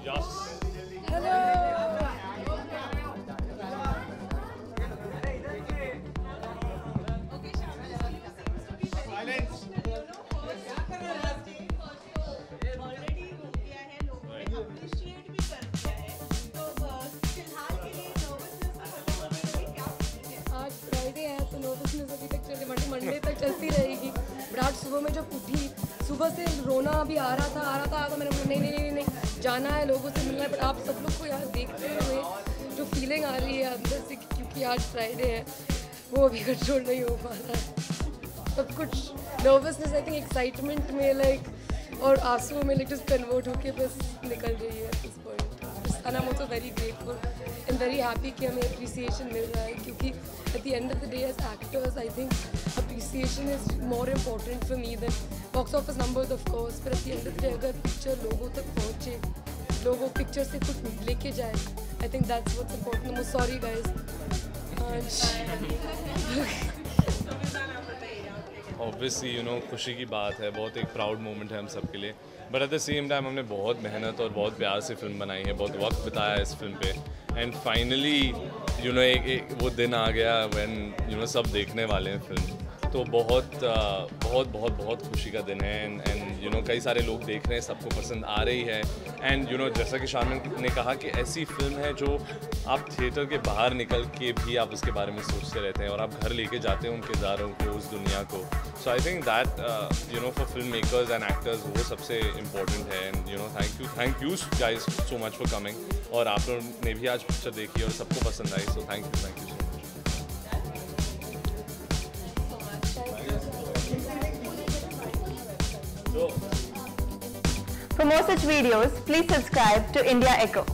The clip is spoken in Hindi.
आज फ्राइडे है तो नर्वसनेस अभी तक चलती, मंडे तक चलती रहेगी। बट आज सुबह में जब उठी सुबह से रोना अभी आ रहा था, आ रहा था, आ रहा मैंने बोला, नहीं नहीं नहीं नहीं जाना है लोगों से मिलना है बट आप सब लोग को यार देखते हुए जो फीलिंग आ रही है अंदर से, क्योंकि आज फ्राइडे है, वो अभी कंट्रोल नहीं हो पा रहा है। सब कुछ नर्वसनेस आई थिंक एक्साइटमेंट में लाइक और आंसुओं में लाइक जस्ट कन्वर्ट होके बस निकल रही है इस point and I'm also very grateful and very happy कि हमें अप्रिसिएशन मिल रहा है क्योंकि at the end of the day as actors I think appreciation is more important for me than box office number of course पर at the end of the day अगर पिक्चर लोगों तक पहुँचे, लोग पिक्चर से कुछ लेके जाए I think that's what important मो sorry guys obviously you no खुशी की बात है, बहुत एक प्राउड मोमेंट है हम सबके लिए. But at the same time हमने बहुत मेहनत और बहुत प्यार से फ़िल्म बनाई है, बहुत वक्त बिताया है इस फ़िल्म पे. एंड फाइनली यू नो एक, वो दिन आ गया वैन यू नो सब देखने वाले हैं फ़िल्म। तो बहुत बहुत बहुत बहुत खुशी का दिन है। एंड एंड यू नो कई सारे लोग देख रहे हैं, सबको पसंद आ रही है। एंड यू नो जैसा कि शानन ने कहा कि ऐसी फ़िल्म है जो आप थिएटर के बाहर निकल के भी आप उसके बारे में सोचते रहते हैं और आप घर लेके जाते हैं उन किरदारों को, उस दुनिया को। So I think that you know for film makers and actors वो सबसे इम्पोर्टेंट है। And you know thank you thank you guys so much for coming और आप लोगों ने भी आज पिक्चर देखी और सबको पसंद आई so thank you thank you For more such videos, please subscribe to India Echo.